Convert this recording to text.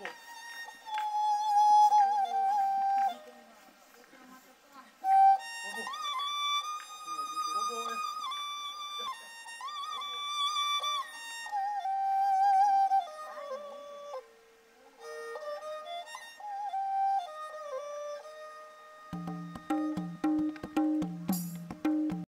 po.